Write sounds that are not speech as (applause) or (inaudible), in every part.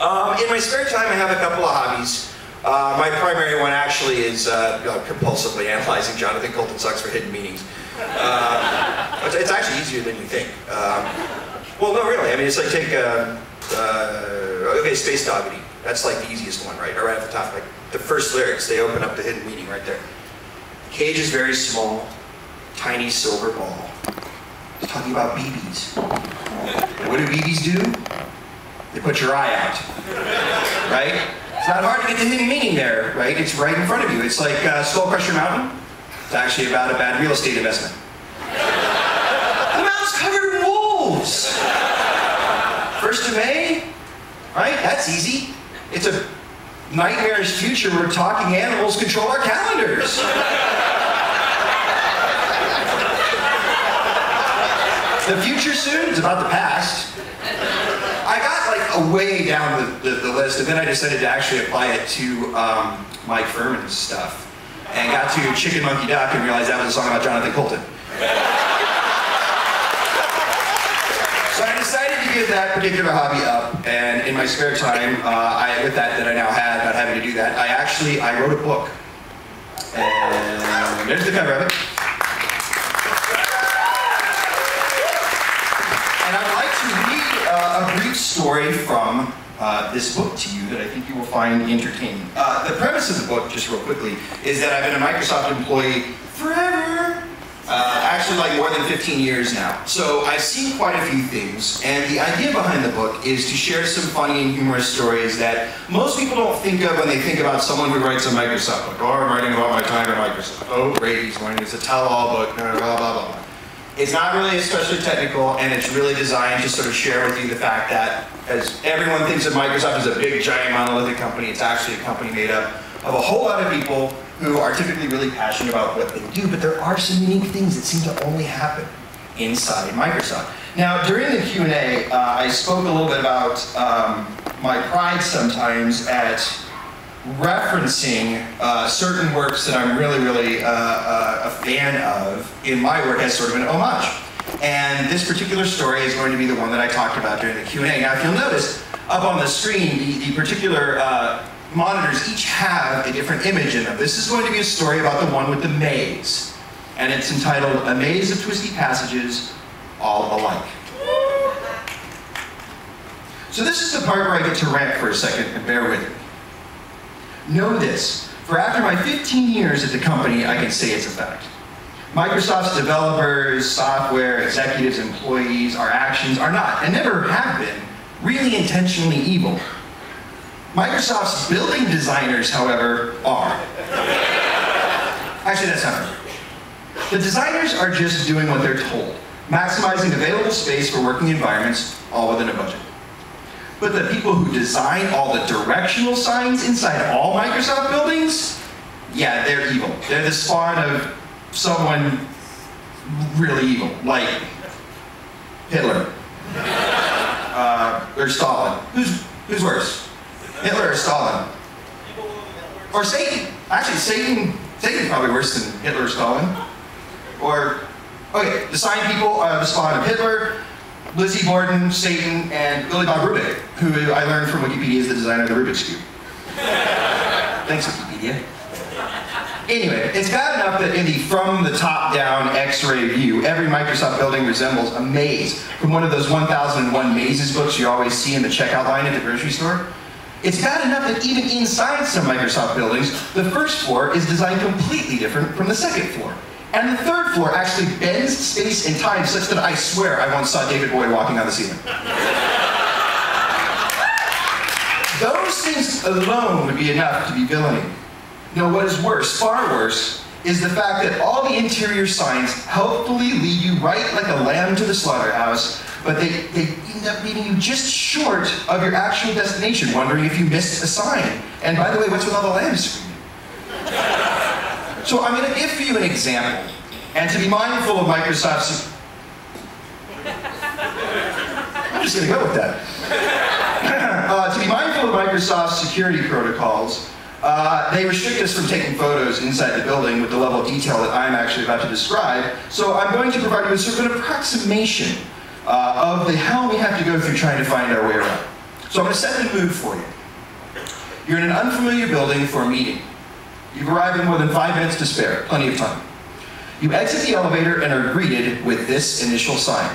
Um, in my spare time, I have a couple of hobbies. Uh, my primary one actually is uh, compulsively analyzing Jonathan Coulton sucks for hidden meanings. Uh, it's, it's, actually easier than you think. Um, well, no, really. I mean, it's like take, uh, uh, okay, Space Doggity. That's like the easiest one, right? Right at the top, like the first lyrics, they open up the hidden meaning right there. Cage is very small, tiny silver ball. It's talking about BBs. what do BBs do? They put your eye out, right? It's not hard to get the hidden meaning there, right? It's right in front of you. It's like uh, Skull Crusher Mountain. It's actually about a bad real estate investment. the mountain's covered in wolves. First of May, right? That's easy. It's a nightmarish future where talking animals control our calendars. the future soon is about the past. I got like a way down the, the, the, list, and then I decided to actually apply it to um, Mike Phirman's stuff. And got to Chicken Monkey Duck and realized that was a song about Jonathan Coulton. So I decided to give that particular hobby up, and in my spare time, uh, I, with that that I now had, not having to do that, I actually, I wrote a book. And there's the cover of it. a brief story from uh, this book to you that I think you will find entertaining. Uh, the premise of the book, just real quickly, is that I've been a Microsoft employee forever. Uh, actually, like more than 15 years now. So I've seen quite a few things, and the idea behind the book is to share some funny and humorous stories that most people don't think of when they think about someone who writes a Microsoft book. Oh, I'm writing about my time at Microsoft. Oh, great, he's writing, it's a tell-all book, blah, blah, blah, blah. It's not really especially technical, and it's really designed to sort of share with you the fact that, as everyone thinks of Microsoft as a big, giant, monolithic company, it's actually a company made up of a whole lot of people who are typically really passionate about what they do, but there are some unique things that seem to only happen inside Microsoft. Now, during the Q&A, uh, I spoke a little bit about um, my pride sometimes at referencing uh, certain works that I'm really, really uh, uh, a fan of in my work as sort of an homage. And this particular story is going to be the one that I talked about during the Q&A. Now, if you'll notice, up on the screen, the, the particular uh, monitors each have a different image in them. This is going to be a story about the one with the maze. And it's entitled, A Maze of Twisty Passages, All Alike. So this is the part where I get to rant for a second, and bear with me. Know this, for after my 15 years at the company, I can say it's a fact. Microsoft's developers, software, executives, employees, our actions are not, and never have been, really intentionally evil. Microsoft's building designers, however, are. Actually, that's not true. The designers are just doing what they're told, maximizing available space for working environments, all within a budget. But the people who design all the directional signs inside all Microsoft buildings, yeah, they're evil. They're the spawn of someone really evil, like Hitler uh, or Stalin. Who's who's worse, Hitler or Stalin? Or Satan? Actually, Satan. Satan's probably worse than Hitler or Stalin. Or okay, the sign people are the spawn of Hitler. Lizzie Borden, Satan, and Billy Bob Rubik, who I learned from Wikipedia is the designer of the Rubik's Cube. Thanks, Wikipedia. Anyway, it's bad enough that in the from the top down x-ray view, every Microsoft building resembles a maze from one of those 1001 mazes books you always see in the checkout line at the grocery store. It's bad enough that even inside some Microsoft buildings, the first floor is designed completely different from the second floor. And the third floor actually bends space and time such that I swear I once saw David Bowie walking on the ceiling. Those things alone would be enough to be villainy. No, what is worse, far worse, is the fact that all the interior signs helpfully lead you right like a lamb to the slaughterhouse, but they, they end up leading you just short of your actual destination, wondering if you missed a sign. And by the way, what's with all the lambs? So I'm going to give you an example. And to be mindful of Microsoft's... I'm just going to go with that. (laughs) uh, to be mindful of Microsoft's security protocols, uh, they restrict us from taking photos inside the building with the level of detail that I'm actually about to describe. So I'm going to provide you with sort of an approximation uh, of the hell we have to go through trying to find our way around. So I'm going to set the mood for you. You're in an unfamiliar building for a meeting. You've arrived in more than five minutes to spare, plenty of time. You exit the elevator and are greeted with this initial sign.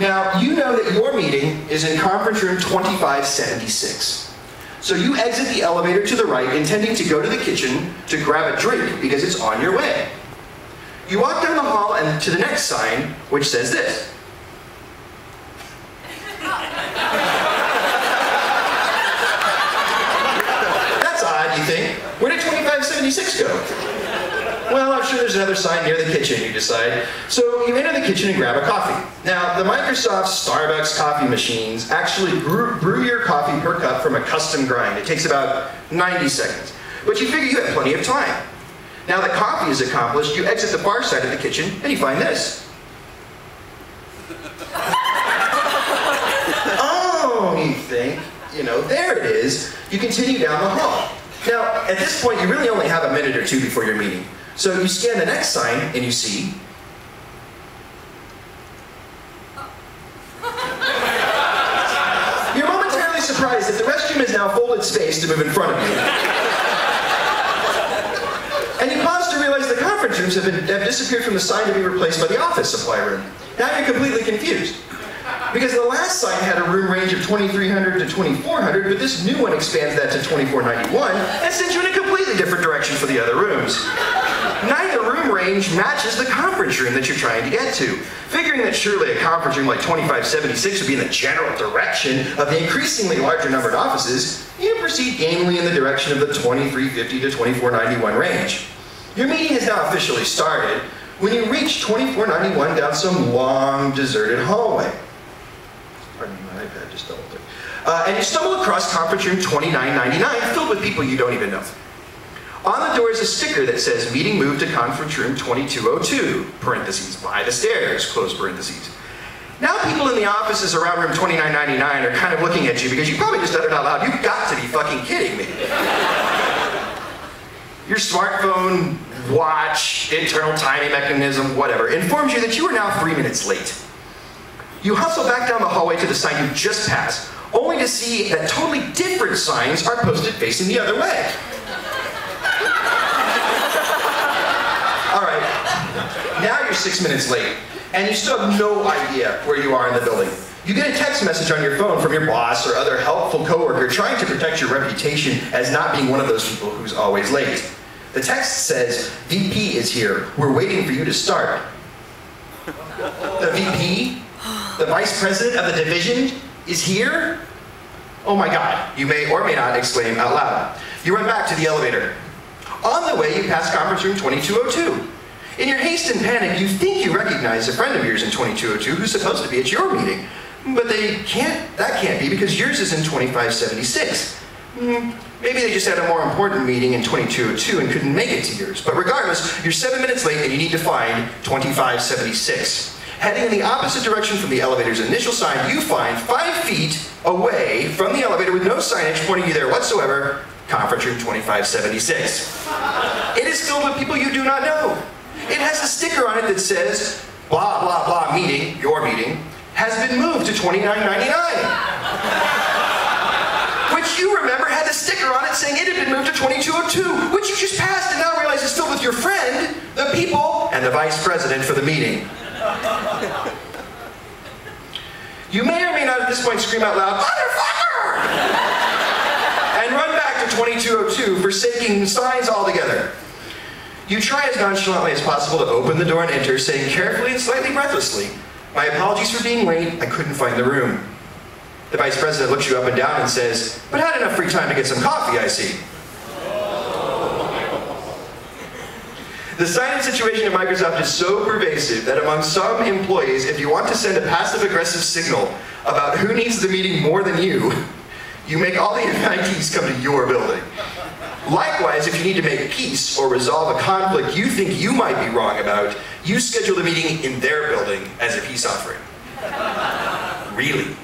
Now, you know that your meeting is in conference room 2576. So you exit the elevator to the right, intending to go to the kitchen to grab a drink because it's on your way. You walk down the hall and to the next sign, which says this. 76 go? Well, I'm sure there's another sign near the kitchen, you decide. So you enter the kitchen and grab a coffee. Now, the Microsoft Starbucks coffee machines actually brew, brew your coffee per cup from a custom grind. It takes about 90 seconds. But you figure you have plenty of time. Now that coffee is accomplished, you exit the far side of the kitchen and you find this. (laughs) oh, you think. You know, there it is. You continue down the hall. Now, at this point, you really only have a minute or two before your meeting. So you scan the next sign and you see You're momentarily surprised that the restroom is now folded space to move in front of you. and you pause to realize the conference rooms have, been, have disappeared from the sign to be replaced by the office supply room. Now you're completely confused. Because the last sign had a room range of 2300 to 2400, but this new one expands that to 2491 and sends you in a completely different direction for the other rooms. Neither room range matches the conference room that you're trying to get to. Figuring that surely a conference room like 2576 would be in the general direction of the increasingly larger numbered offices, you proceed gamely in the direction of the 2350 to 2491 range. Your meeting has now officially started when you reach 2491 down some long, deserted hallway. Just. Uh, and you stumble across conference room 2999 filled with people you don't even know. On the door is a sticker that says meeting moved to conference room 2202, parentheses, by the stairs, close parentheses. Now people in the offices around room 2999 are kind of looking at you because you probably just uttered out loud, you've got to be fucking kidding me. Your smartphone, watch, internal timing mechanism, whatever, informs you that you are now three minutes late. You hustle back down the hallway to the sign you just passed, only to see that totally different signs are posted facing the other way. All right, now you're six minutes late, and you still have no idea where you are in the building. You get a text message on your phone from your boss or other helpful coworker trying to protect your reputation as not being one of those people who's always late. The text says, VP is here. We're waiting for you to start. The VP, the vice president of the division, is here? Oh my God, you may or may not exclaim out loud. You run back to the elevator. On the way, you pass conference room 2202. In your haste and panic, you think you recognize a friend of yours in 2202 who's supposed to be at your meeting. But they can't, that can't be because yours is in 2576. Hmm, maybe they just had a more important meeting in 2202 and couldn't make it to yours. But regardless, you're seven minutes late and you need to find 2576. Heading in the opposite direction from the elevator's initial sign, you find five feet away from the elevator with no signage pointing you there whatsoever, conference room 2576. It is filled with people you do not know. It has a sticker on it that says, blah, blah, blah meeting, your meeting, has been moved to 29.99. which you remember had a sticker on it saying it had been moved to 2202, which you just passed and now realize is filled with your friend, the people, and the vice president for the meeting. (laughs) You may or may not at this point scream out loud, motherfucker! and run back to 2202, forsaking signs altogether. You try as nonchalantly as possible to open the door and enter, saying carefully and slightly breathlessly, My apologies for being late, I couldn't find the room. The vice president looks you up and down and says, But had enough free time to get some coffee, I see. The sign-in situation at Microsoft is so pervasive that among some employees, if you want to send a passive-aggressive signal about who needs the meeting more than you, you make all the (laughs) invitees come to your building. Likewise, if you need to make peace or resolve a conflict you think you might be wrong about, you schedule the meeting in their building as a peace offering. Really?